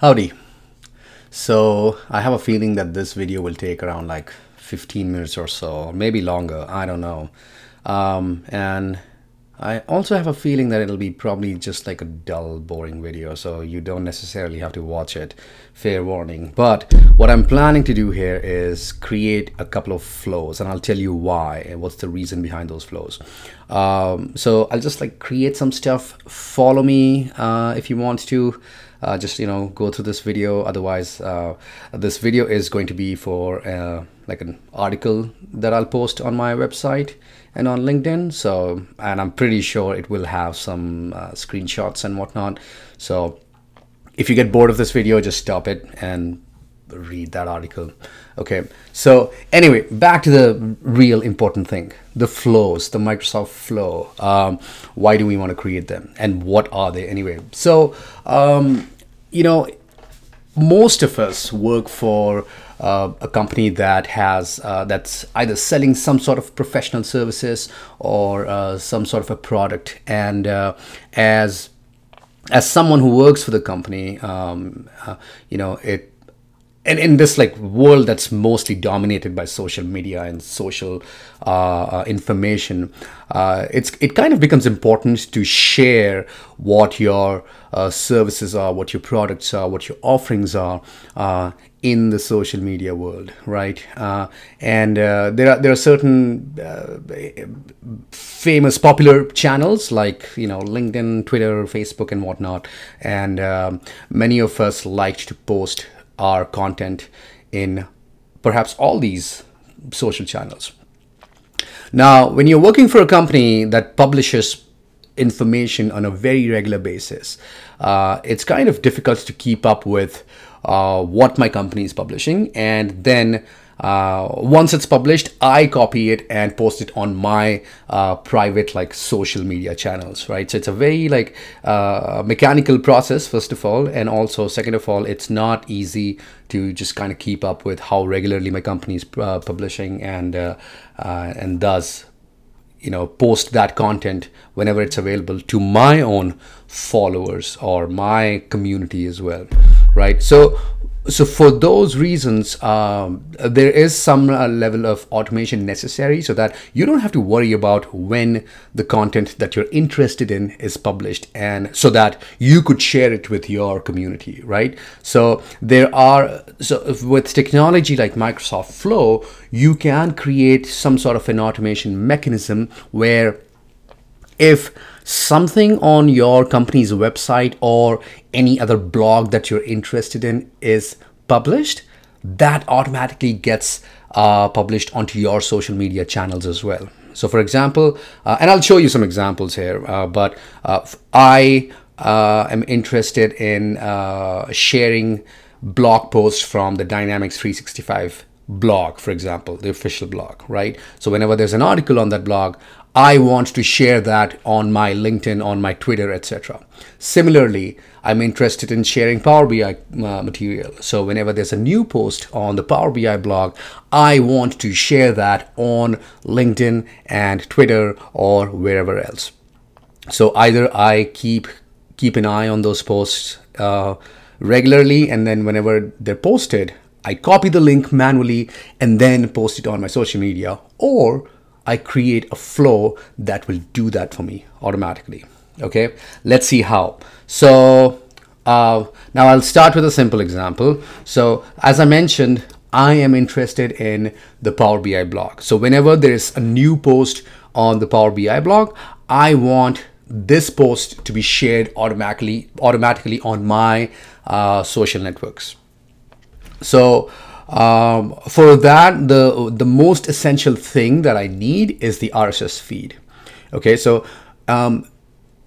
Howdy. So I have a feeling that this video will take around like 15 minutes or so, maybe longer, I don't know. Um, and I also have a feeling that it'll be probably just like a dull, boring video, so you don't necessarily have to watch it. Fair warning. But what I'm planning to do here is create a couple of flows, and I'll tell you why and what's the reason behind those flows. Um, so I'll just like create some stuff. Follow me uh, if you want to. Uh, just you know go through this video otherwise uh, this video is going to be for uh, like an article that I'll post on my website and on LinkedIn so and I'm pretty sure it will have some uh, screenshots and whatnot. So if you get bored of this video just stop it and read that article. Okay so anyway back to the real important thing the flows the microsoft flow. Um, why do we want to create them? And what are they anyway? So um, you know most of us work for uh, a company that has uh, that's either selling some sort of professional services or uh, some sort of a product. And uh, as as someone who works for the company um, uh, you know it and in this like world that's mostly dominated by social media and social uh, uh, information, uh, it's it kind of becomes important to share what your uh, services are, what your products are, what your offerings are uh, in the social media world, right? Uh, and there are there are certain famous popular channels like you know LinkedIn, Twitter, Facebook, and whatnot, and um, many of us like to post our content in perhaps all these social channels. Now, when you're working for a company that publishes information on a very regular basis, uh, it's kind of difficult to keep up with uh, what my company is publishing and then uh, once it's published i copy it and post it on my uh, private like social media channels right? So it's a very like uh, mechanical process first of all. And also second of all it's not easy to just kind of keep up with how regularly my company is uh, publishing and uh, uh, and thus you know post that content whenever it's available to my own followers or my community as well right? So so for those reasons um, there is some uh, level of automation necessary so that you don't have to worry about when the content that you're interested in is published and so that you could share it with your community right? So there are so with technology like microsoft flow you can create some sort of an automation mechanism where if something on your company's website or any other blog that you're interested in is published, that automatically gets uh, published onto your social media channels as well. So for example, uh, and I'll show you some examples here, uh, but uh, I uh, am interested in uh, sharing blog posts from the Dynamics 365 blog, for example, the official blog, right? So whenever there's an article on that blog, I want to share that on my LinkedIn, on my Twitter, etc. Similarly, I'm interested in sharing Power BI uh, material. So whenever there's a new post on the Power BI blog, I want to share that on LinkedIn and Twitter or wherever else. So either I keep keep an eye on those posts uh, regularly, and then whenever they're posted, I copy the link manually and then post it on my social media, or I create a flow that will do that for me automatically. Okay, let's see how. So uh, now I'll start with a simple example. So as I mentioned, I am interested in the Power BI blog. So whenever there's a new post on the Power BI blog, I want this post to be shared automatically automatically on my uh, social networks. So um, for that, the the most essential thing that I need is the RSS feed. Okay, so um,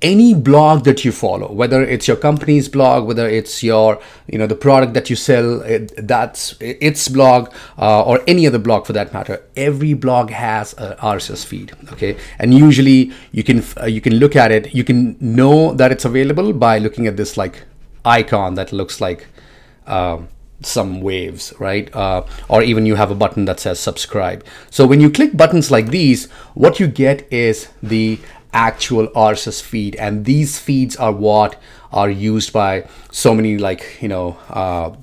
any blog that you follow, whether it's your company's blog, whether it's your you know the product that you sell, it, that's its blog uh, or any other blog for that matter, every blog has a RSS feed. Okay, and usually you can uh, you can look at it, you can know that it's available by looking at this like icon that looks like. Um, some waves, right? Uh, or even you have a button that says subscribe. So when you click buttons like these, what you get is the actual RSS feed, and these feeds are what are used by so many like you know uh,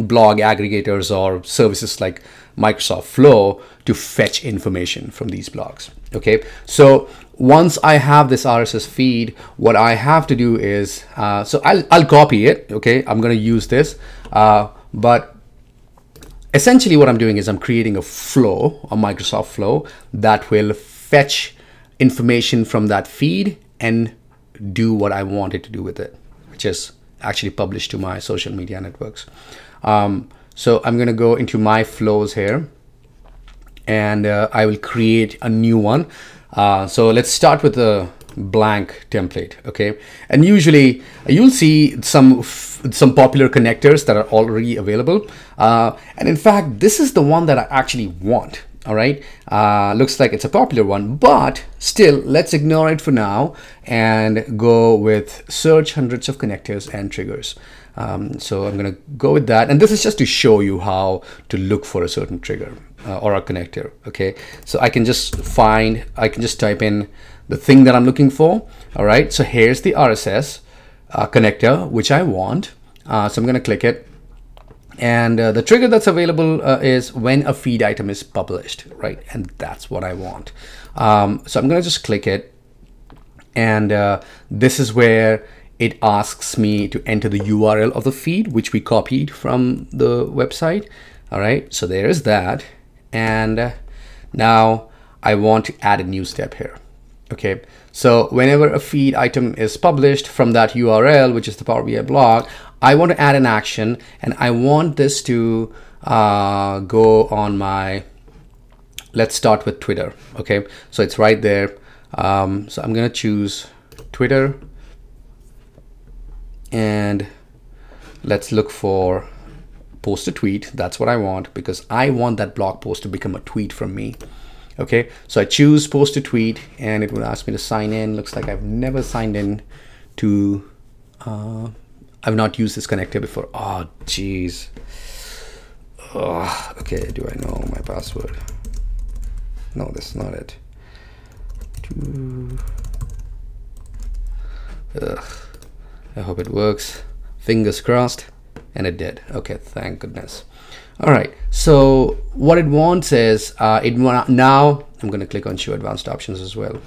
blog aggregators or services like Microsoft Flow to fetch information from these blogs. Okay, so once I have this RSS feed, what I have to do is, uh, so I'll, I'll copy it. Okay, I'm going to use this, uh, but essentially what I'm doing is I'm creating a flow, a Microsoft Flow that will fetch information from that feed and do what I want it to do with it, which is actually publish to my social media networks. Um, so I'm going to go into my flows here and uh, I will create a new one. Uh, so let's start with a blank template okay? And usually you'll see some some popular connectors that are already available. Uh, and in fact this is the one that I actually want all right? Uh, looks like it's a popular one but still let's ignore it for now and go with search hundreds of connectors and triggers. Um, so I'm gonna go with that. And this is just to show you how to look for a certain trigger uh, or a connector okay? So I can just find I can just type in the thing that I'm looking for all right? So here's the RSS uh, connector which I want. Uh, so I'm gonna click it. And uh, the trigger that's available uh, is when a feed item is published right? And that's what I want. Um, so I'm gonna just click it. And uh, this is where it asks me to enter the URL of the feed which we copied from the website all right? So there is that and now I want to add a new step here. Okay, so whenever a feed item is published from that URL, which is the Power BI blog, I want to add an action and I want this to uh, go on my, let's start with Twitter. Okay, so it's right there. Um, so I'm to choose Twitter and let's look for post a tweet. That's what I want because I want that blog post to become a tweet from me. Okay, so I choose post a tweet and it will ask me to sign in. Looks like I've never signed in to, uh, I've not used this connector before. Oh, jeez. Oh, okay, do I know my password? No, that's not it. Ugh. I hope it works. Fingers crossed and it did. Okay thank goodness. All right so what it wants is uh, it now I'm going to click on show advanced options as well.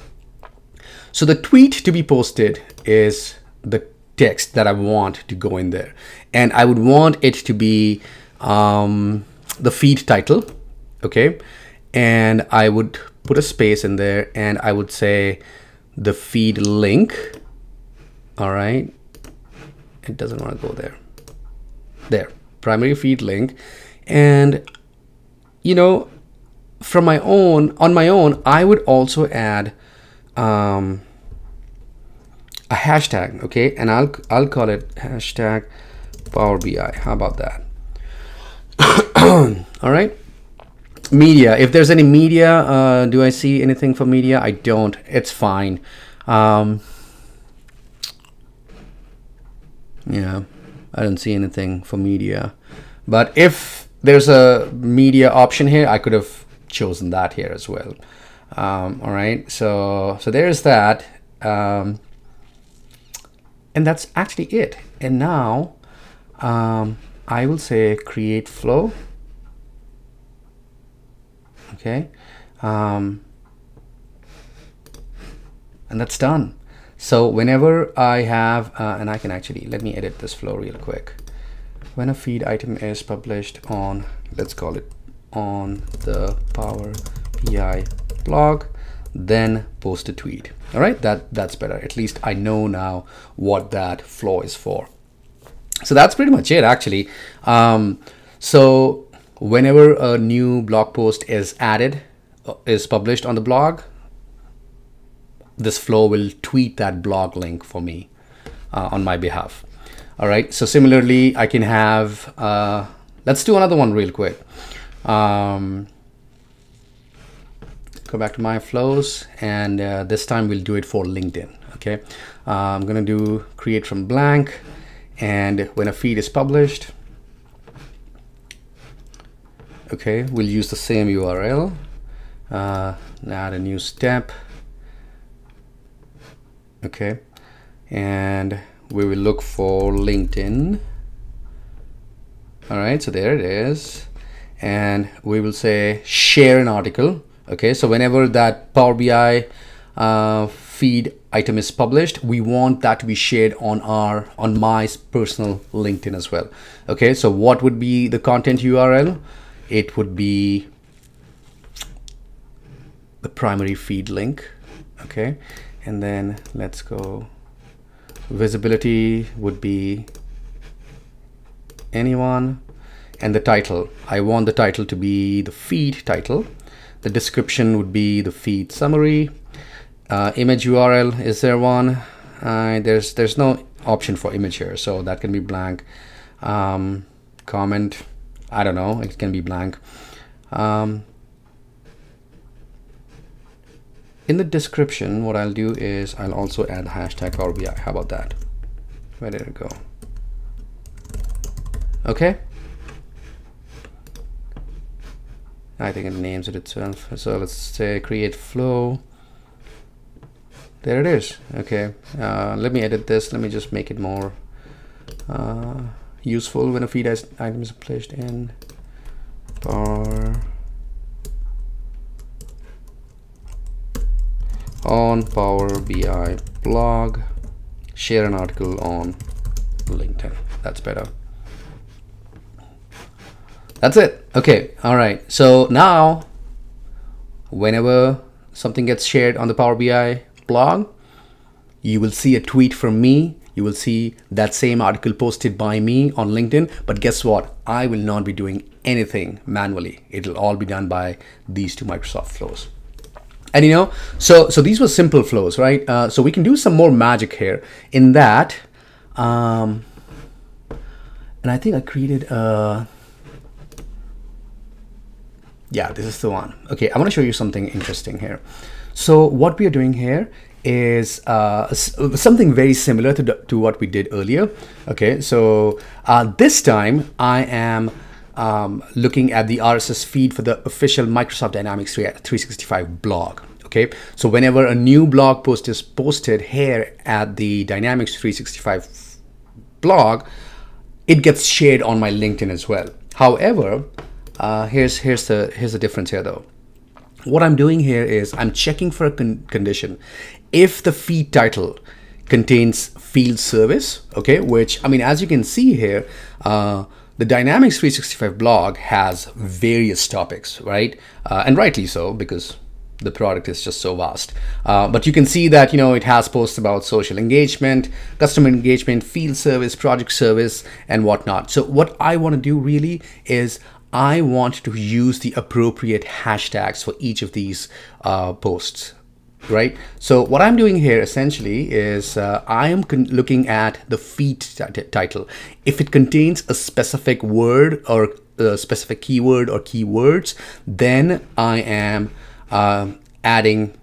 So the tweet to be posted is the text that I want to go in there. And I would want it to be um, the feed title okay? And I would put a space in there and I would say the feed link. All right. It doesn't want to go there there primary feed link. And you know from my own on my own I would also add um, a hashtag okay? And I'll I'll call it hashtag Power BI how about that? All right? Media. If there's any media uh, do I see anything for media? I don't. It's fine. Um, yeah I don't see anything for media. But if there's a media option here, I could have chosen that here as well. Um, all right, so so there's that. Um, and that's actually it. And now um, I will say create flow. Okay. Um, and that's done. So whenever I have, uh, and I can actually, let me edit this flow real quick. When a feed item is published on, let's call it on the Power BI blog, then post a tweet. All right, that, that's better. At least I know now what that flow is for. So that's pretty much it actually. Um, so whenever a new blog post is added, uh, is published on the blog, this flow will tweet that blog link for me uh, on my behalf. All right, so similarly, I can have, uh, let's do another one real quick. Um, go back to my flows and uh, this time we'll do it for LinkedIn. Okay, uh, I'm gonna do create from blank and when a feed is published, okay, we'll use the same URL, uh, add a new step okay and we will look for LinkedIn. All right, so there it is. And we will say share an article. Okay, so whenever that Power BI uh, feed item is published, we want that to be shared on our on my personal LinkedIn as well. Okay, so what would be the content URL? It would be the primary feed link. Okay, and then let's go. Visibility would be anyone. And the title. I want the title to be the feed title. The description would be the feed summary. Uh, image URL is there one? Uh, there's there's no option for image here so that can be blank. Um, comment. I don't know. It can be blank. Um, in the description what I'll do is I'll also add the hashtag Power BI how about that? Where did it go? Okay. I think it names it itself. So let's say create flow. There it is. Okay. Uh, let me edit this. Let me just make it more uh, useful when a feed item is placed in Power on Power BI blog, share an article on LinkedIn. That's better. That's it. Okay. All right. So now, whenever something gets shared on the Power BI blog, you will see a tweet from me. You will see that same article posted by me on LinkedIn. But guess what? I will not be doing anything manually. It'll all be done by these two Microsoft flows and you know so so these were simple flows right? Uh, so we can do some more magic here in that um, and I think I created a uh, yeah this is the one. Okay I want to show you something interesting here. So what we are doing here is uh, something very similar to, to what we did earlier. Okay so uh, this time I am um, looking at the RSS feed for the official Microsoft Dynamics 365 blog. Okay, so whenever a new blog post is posted here at the Dynamics 365 blog, it gets shared on my LinkedIn as well. However, uh, here's here's the here's the difference here though. What I'm doing here is I'm checking for a con condition. If the feed title contains field service, okay, which I mean, as you can see here, uh, the Dynamics 365 blog has various topics, right? Uh, and rightly so, because the product is just so vast. Uh, but you can see that, you know, it has posts about social engagement, customer engagement, field service, project service, and whatnot. So what I want to do really is I want to use the appropriate hashtags for each of these uh, posts right? So what I'm doing here essentially is uh, I am looking at the feed title. If it contains a specific word or a specific keyword or keywords, then I am uh, adding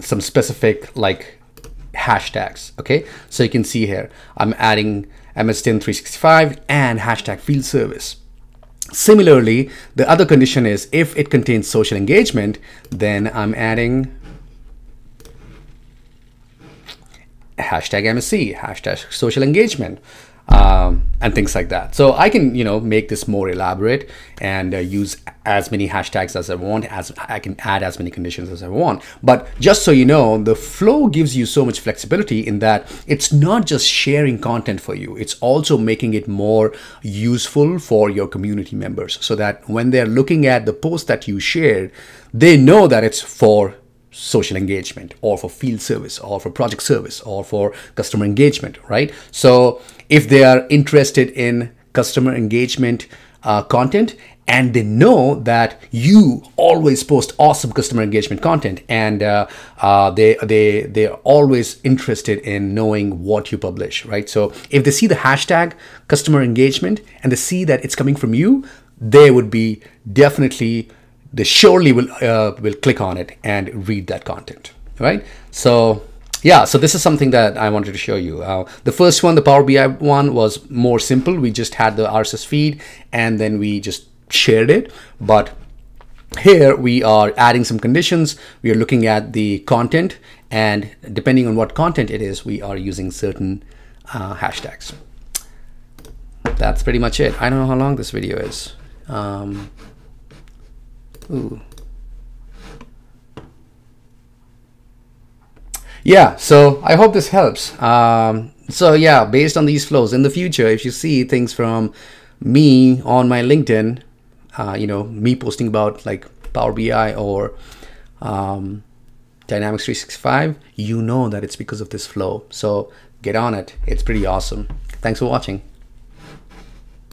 some specific like hashtags. Okay, so you can see here I'm adding MSDyn365 and hashtag field service. Similarly, the other condition is if it contains social engagement, then I'm adding hashtag MSC, hashtag social engagement um, and things like that. So I can, you know, make this more elaborate and uh, use as many hashtags as I want, as I can add as many conditions as I want. But just so you know, the flow gives you so much flexibility in that it's not just sharing content for you, it's also making it more useful for your community members so that when they're looking at the post that you shared, they know that it's for social engagement or for field service or for project service or for customer engagement, right? So if they are interested in customer engagement uh, content and they know that you always post awesome customer engagement content and uh, uh, they they they're always interested in knowing what you publish right so if they see the hashtag customer engagement and they see that it's coming from you they would be definitely they surely will uh, will click on it and read that content right so yeah so this is something that i wanted to show you uh, the first one the power bi one was more simple we just had the rss feed and then we just shared it but here we are adding some conditions we are looking at the content And depending on what content it is, we are using certain uh, hashtags. That's pretty much it. I don't know how long this video is. Um, ooh. Yeah, so I hope this helps. Um, so yeah, based on these flows in the future, if you see things from me on my LinkedIn, uh, you know, me posting about like Power BI or um, Dynamics 365, you know that it's because of this flow. So get on it. It's pretty awesome. Thanks for watching.